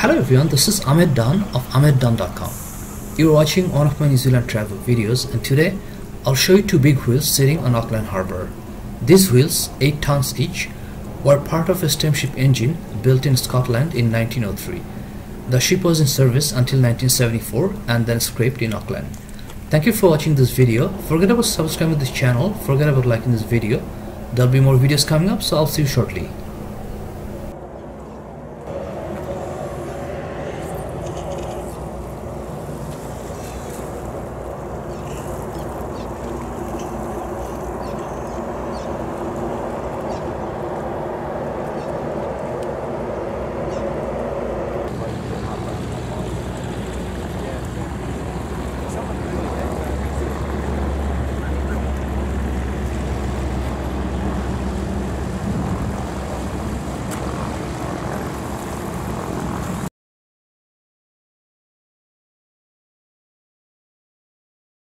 Hello everyone, this is Ahmed Dawn of AhmedDawn.com. You're watching one of my New Zealand travel videos and today I'll show you two big wheels sitting on Auckland Harbour. These wheels, 8 tons each, were part of a steamship engine built in Scotland in 1903. The ship was in service until 1974 and then scrapped in Auckland. Thank you for watching this video. Forget about subscribing to this channel, forget about liking this video. There'll be more videos coming up so I'll see you shortly.